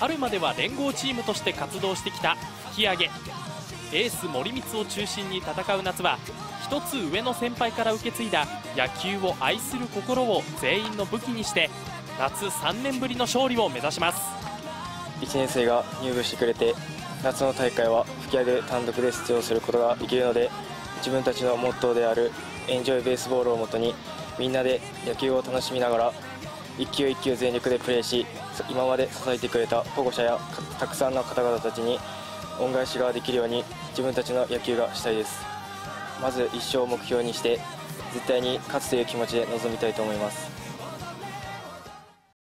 春までは連合チームとして活動してきた吹き上。げエース森光を中心に戦う夏は一つ上の先輩から受け継いだ野球を愛する心を全員の武器にして夏3年ぶりの勝利を目指します。1年生が入部してくれて夏の大会は吹き上げ単独で出場することができるので自分たちのモットーであるエンジョイベースボールをもとにみんなで野球を楽しみながら一球一球全力でプレーし今まで支えてくれた保護者やたくさんの方々たちに恩返しができるように自分たちの野球がしたいです。まず一勝を目標にして絶対に勝つという気持ちで臨みたいと思います。